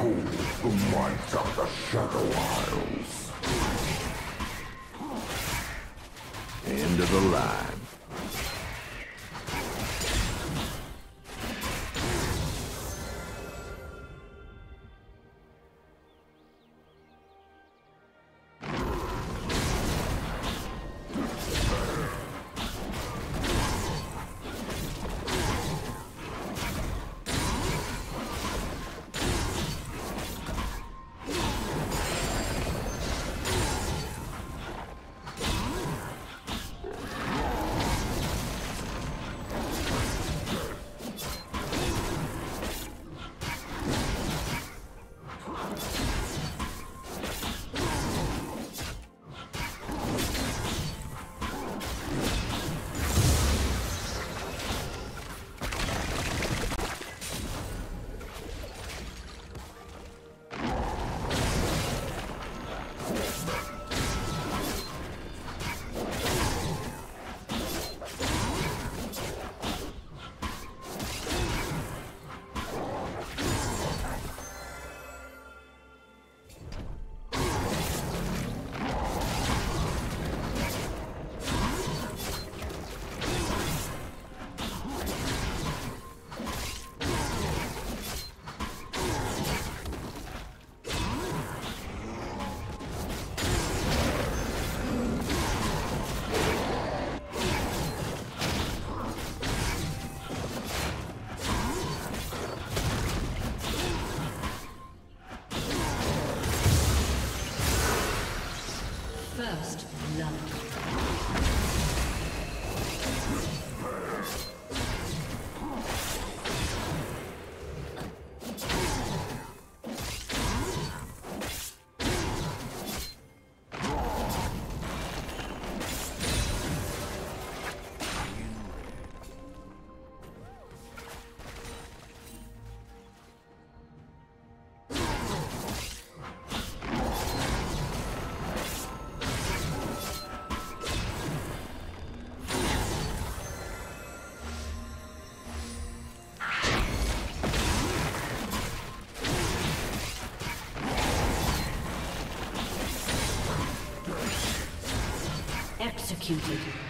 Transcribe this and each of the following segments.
Behold the might of the Shadow Isles. End of the line. executed.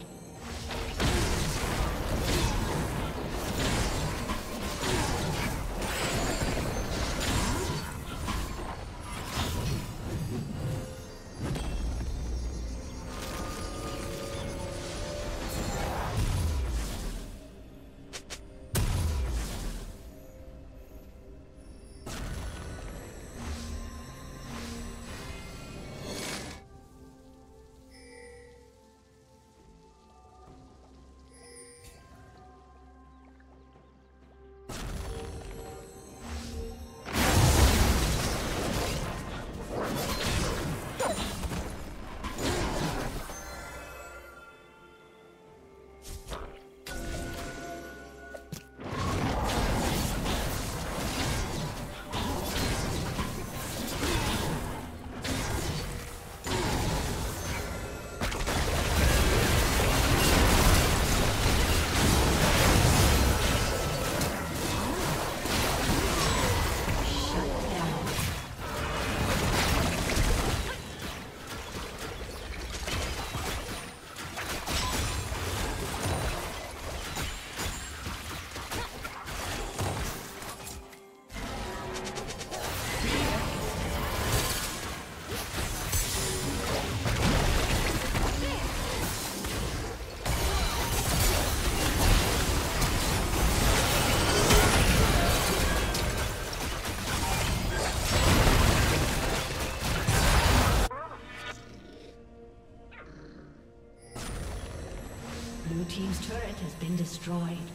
Destroyed.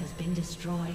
Has been destroyed.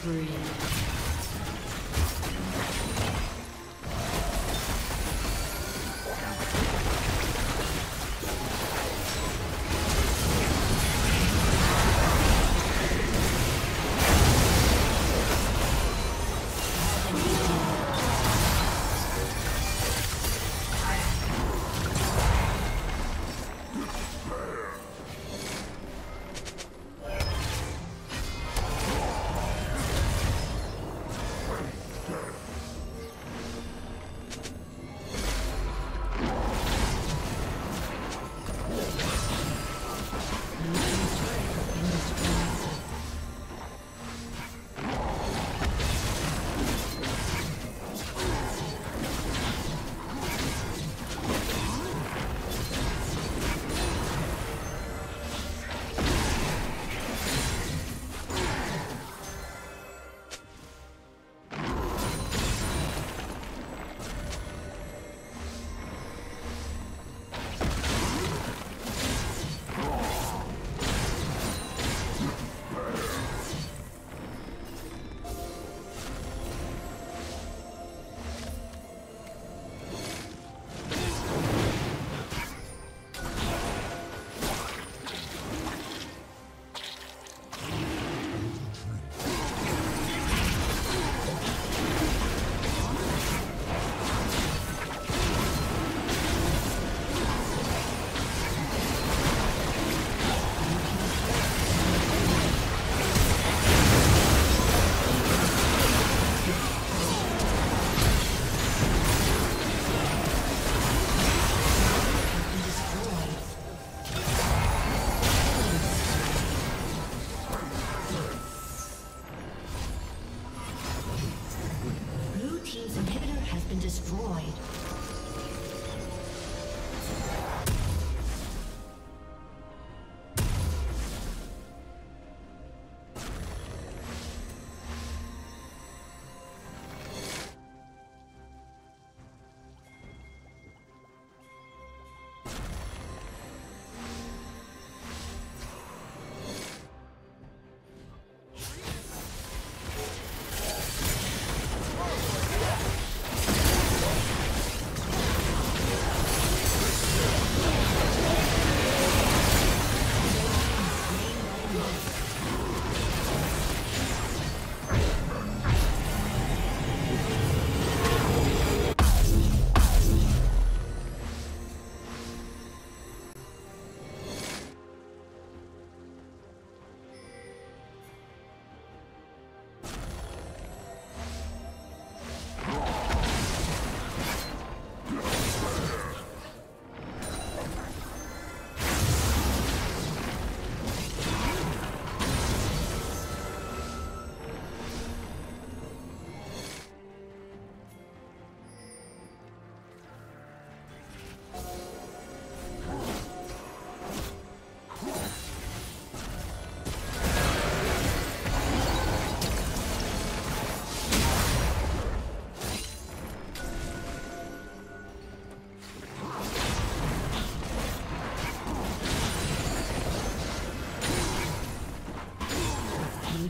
Spree.